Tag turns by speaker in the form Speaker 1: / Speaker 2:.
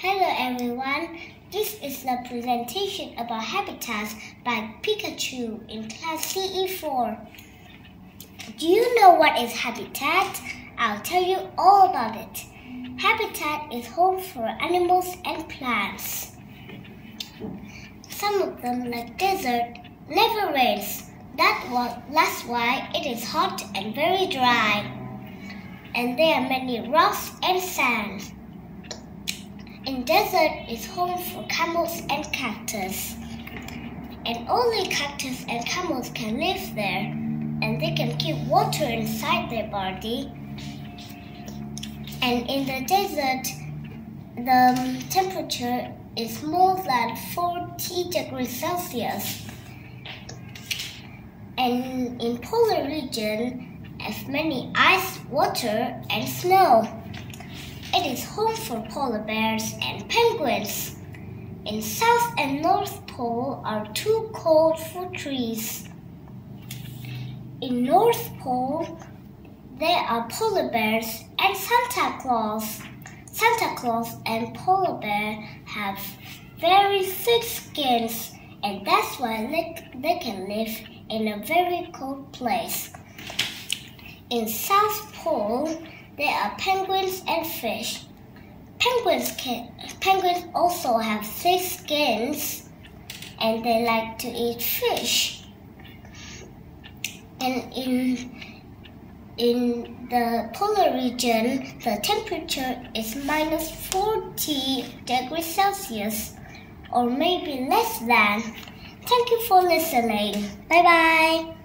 Speaker 1: Hello everyone, this is the presentation about habitats by Pikachu in class CE4. Do you know what is habitat? I'll tell you all about it. Habitat is home for animals and plants. Some of them, like desert, never rains. That was, that's why it is hot and very dry. And there are many rocks and sand. Desert is home for camels and cactus. And only cactus and camels can live there, and they can keep water inside their body. And in the desert, the temperature is more than 40 degrees Celsius. And in polar region, as many ice, water, and snow. It is home for polar bears and penguins. In South and North Pole are too cold for trees. In North Pole, there are polar bears and Santa Claus. Santa Claus and polar bear have very thick skins, and that's why they, they can live in a very cold place. In South Pole, there are penguins and fish. Penguins can penguins also have thick skins and they like to eat fish. And in in the polar region, the temperature is minus 40 degrees Celsius or maybe less than. Thank you for listening. Bye bye.